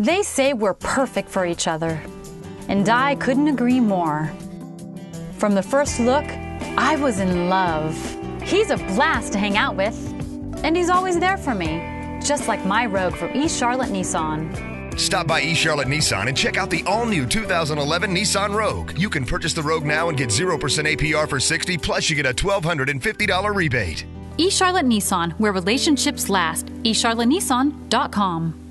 They say we're perfect for each other, and I couldn't agree more. From the first look, I was in love. He's a blast to hang out with, and he's always there for me, just like my Rogue from East Charlotte Nissan. Stop by East Charlotte Nissan and check out the all new 2011 Nissan Rogue. You can purchase the Rogue now and get 0% APR for 60, plus you get a $1,250 rebate. East Charlotte Nissan, where relationships last. eastcharlottenissan.com.